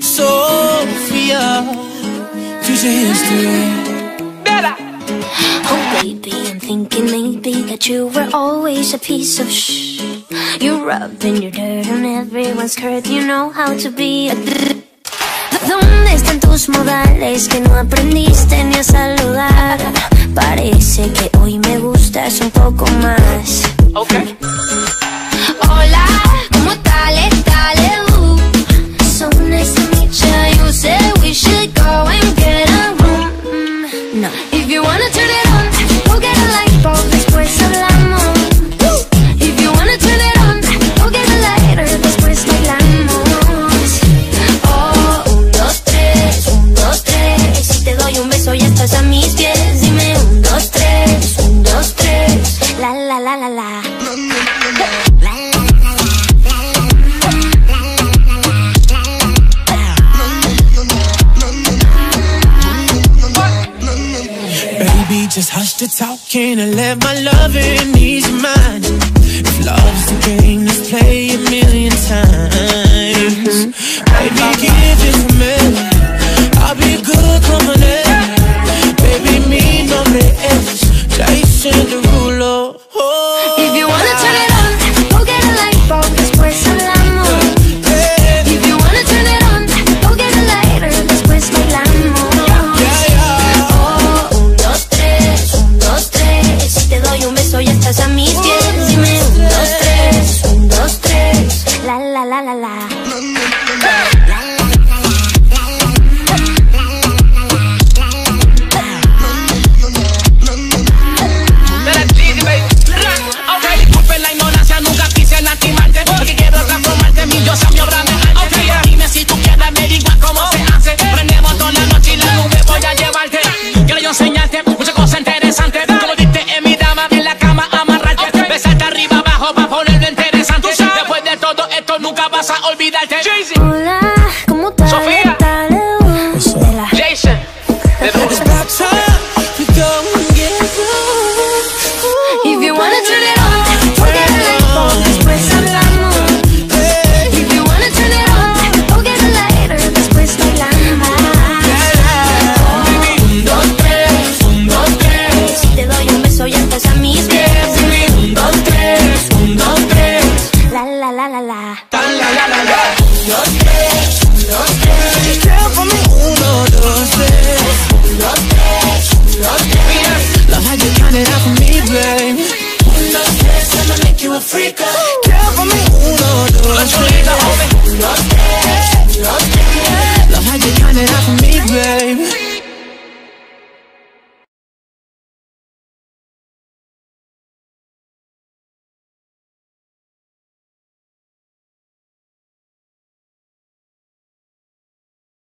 Sophia, future history. Bella. Oh baby, I'm thinking maybe that you were always a piece of shh. You're rubbing your dirt on everyone's curve. You know how to be a. ¿Dónde están tus modales que no aprendiste ni a saludar? Parece que hoy me gustas un poco la la la. Baby, just hush the talking and let my love in ease your mind. If love's the game, let's play a million. la la la la la. Hola, ¿cómo estás? Sofía. Africa. Care for me. Ooh, no, no, no, no, no, no, no, no,